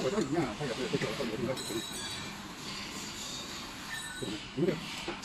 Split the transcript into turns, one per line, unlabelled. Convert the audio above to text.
我这里面，它也是有这个道理，这个应该是。